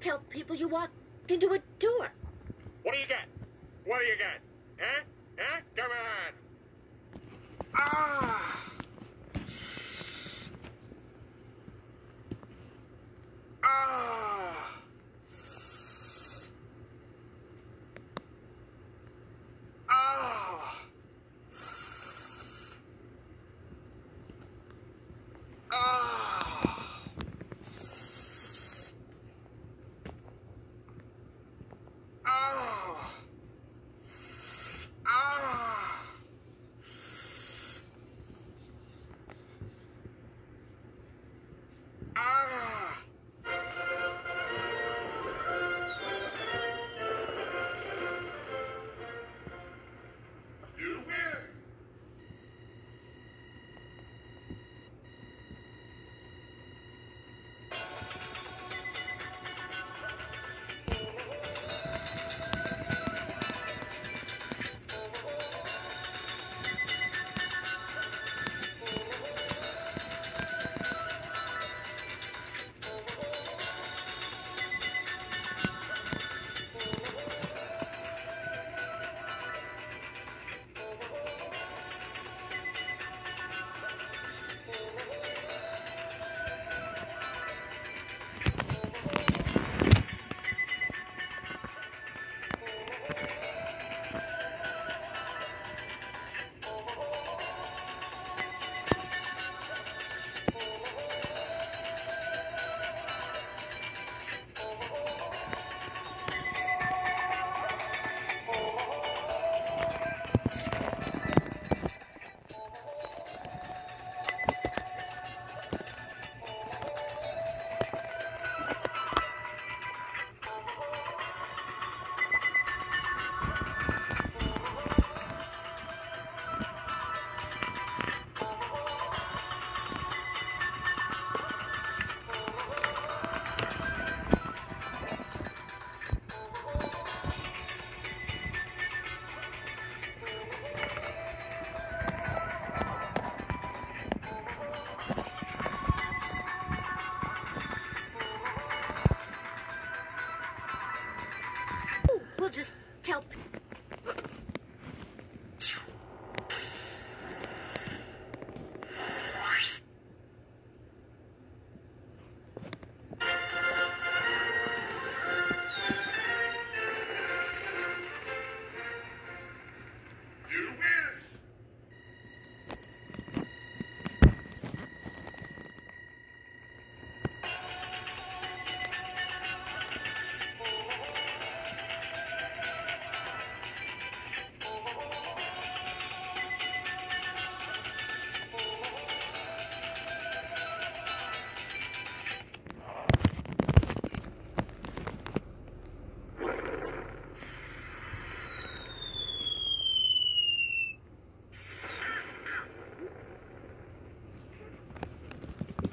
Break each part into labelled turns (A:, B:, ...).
A: tell people you walked into a door.
B: What do you got? What do you got? Huh? Huh? Come on.
C: Ah! Ah!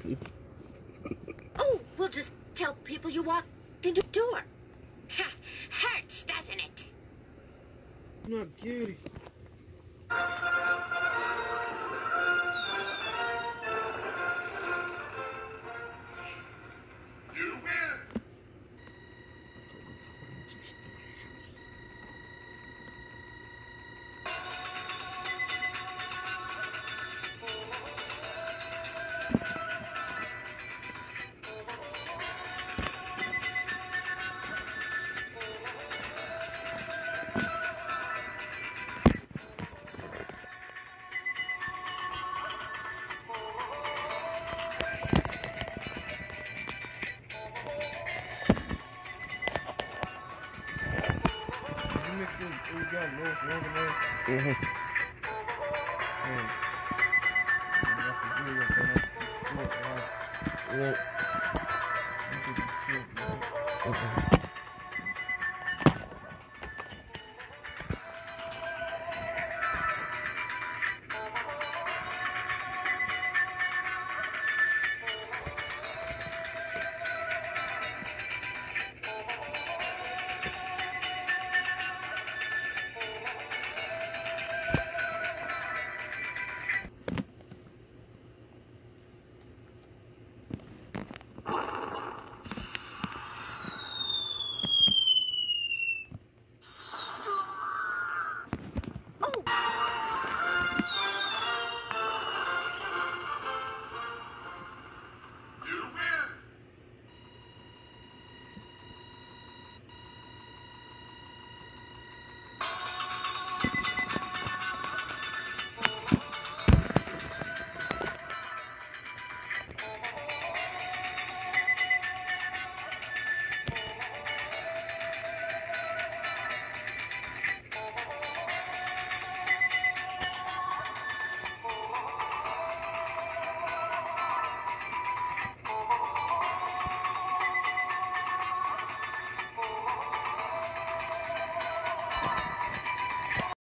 A: Oh, we'll just tell people you walked into a door.
D: Hurts, doesn't it?
E: Not kitty. Wow.
F: Yeah.